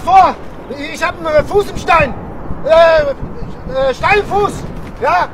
vor! Ich habe einen Fuß im Stein! Äh, äh, Steinfuß! Ja?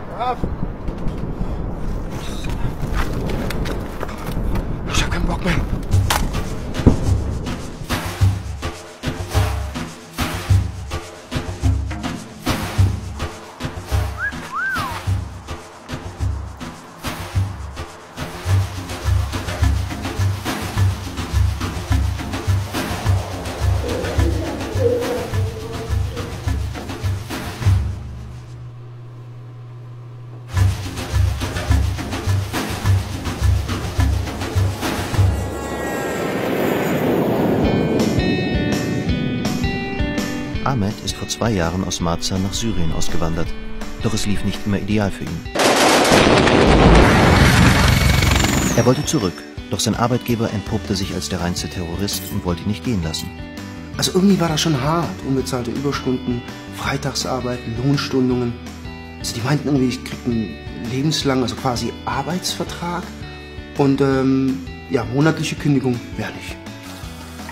Ahmed ist vor zwei Jahren aus Marza nach Syrien ausgewandert. Doch es lief nicht immer ideal für ihn. Er wollte zurück, doch sein Arbeitgeber entpuppte sich als der reinste Terrorist und wollte ihn nicht gehen lassen. Also irgendwie war das schon hart. Unbezahlte Überstunden, Freitagsarbeit, Lohnstundungen. Also die meinten irgendwie, ich krieg einen lebenslangen, also quasi Arbeitsvertrag und ähm, ja, monatliche Kündigung wäre nicht.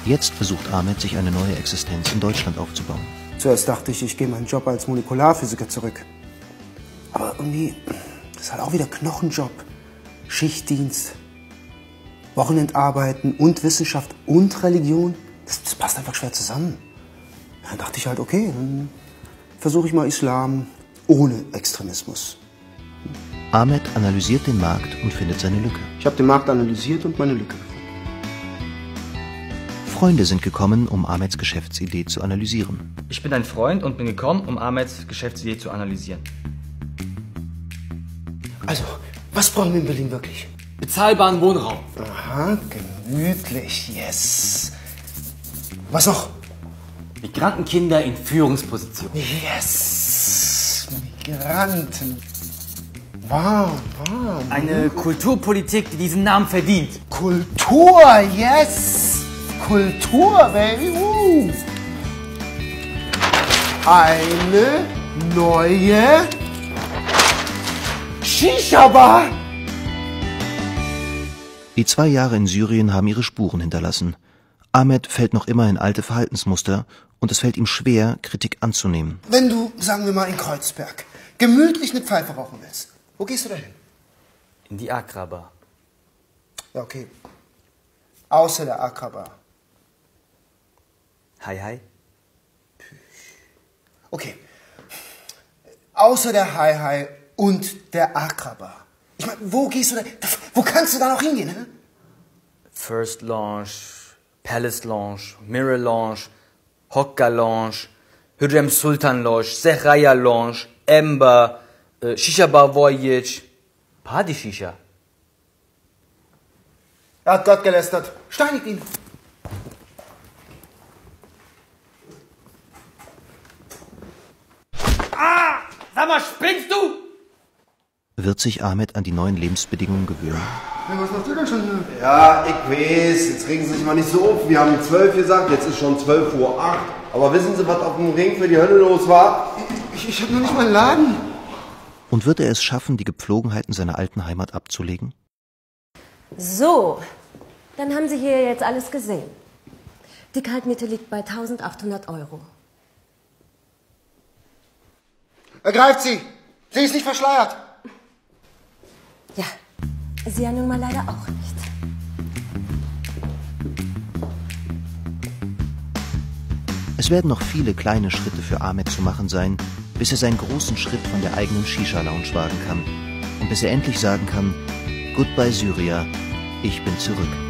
Jetzt versucht Ahmed, sich eine neue Existenz in Deutschland aufzubauen. Zuerst dachte ich, ich gehe meinen Job als Molekularphysiker zurück. Aber irgendwie, das ist halt auch wieder Knochenjob. Schichtdienst, Wochenendarbeiten und Wissenschaft und Religion. Das, das passt einfach schwer zusammen. Dann dachte ich halt, okay, dann versuche ich mal Islam ohne Extremismus. Ahmed analysiert den Markt und findet seine Lücke. Ich habe den Markt analysiert und meine Lücke gefunden. Freunde sind gekommen, um Ahmeds Geschäftsidee zu analysieren. Ich bin ein Freund und bin gekommen, um Ahmeds Geschäftsidee zu analysieren. Also, was brauchen wir in Berlin wirklich? Bezahlbaren Wohnraum. Aha, gemütlich, yes. Was noch? Migrantenkinder in Führungspositionen. Yes. Migranten. Warm, warm. Eine Kulturpolitik, die diesen Namen verdient. Kultur, yes. Kultur, baby. Uh. Eine neue Shisha-Bar. Die zwei Jahre in Syrien haben ihre Spuren hinterlassen. Ahmed fällt noch immer in alte Verhaltensmuster und es fällt ihm schwer, Kritik anzunehmen. Wenn du, sagen wir mal, in Kreuzberg gemütlich eine Pfeife rauchen willst, wo gehst du da hin? In die Akraba. Ja, okay. Außer der Akraba. Hi, hi. Okay. Außer der Hai Hai und der Akraba. Ich meine, wo gehst du da? Wo kannst du da noch hingehen? Hä? First Lounge, Palace Lounge, Mirror Lounge, Hokka Lounge, Hürrem Sultan Lounge, Sehraya Lounge, Ember, äh, Shisha Bar Voyage, Party Shisha. Er hat Gott gelästert. Steinigt ihn. Sag mal, spinnst du? Wird sich Ahmed an die neuen Lebensbedingungen gewöhnen? Ja, was machst du denn schon hier? Ja, ich weiß, jetzt regen Sie sich mal nicht so auf. Wir haben 12 gesagt, jetzt ist schon 12 Uhr 8. Aber wissen Sie, was auf dem Ring für die Hölle los war? Ich, ich hab noch nicht mal einen Laden. Und wird er es schaffen, die Gepflogenheiten seiner alten Heimat abzulegen? So, dann haben Sie hier jetzt alles gesehen. Die Kaltmiete liegt bei 1800 Euro. Ergreift sie. Sie ist nicht verschleiert. Ja, Sie ja nun mal leider auch nicht. Es werden noch viele kleine Schritte für Ahmed zu machen sein, bis er seinen großen Schritt von der eigenen Shisha-Lounge wagen kann und bis er endlich sagen kann, Goodbye Syria, ich bin zurück.